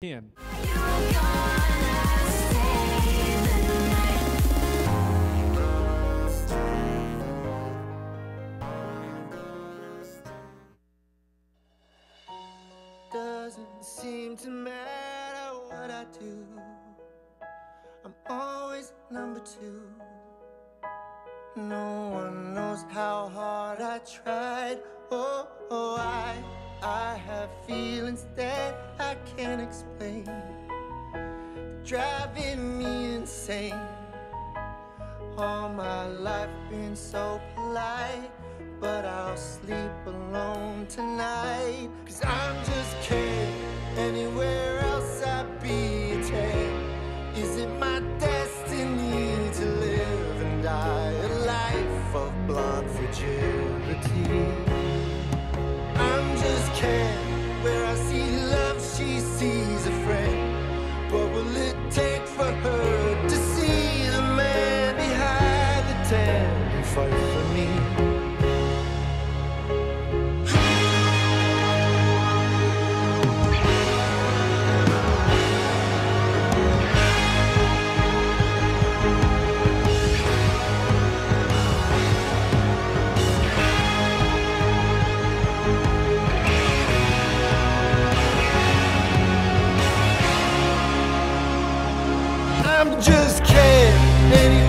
Ken. Doesn't seem to matter what I do. I'm always number two. No one knows how hard I tried. Oh, oh, I, I have feelings that I can't explain. Driving me insane. All my life been so polite, but I'll sleep alone tonight. Cause I'm just kidding. Anywhere else I'd be a. Is it my destiny to live and die a life of blonde fragility? Fight for me? I'm just kidding.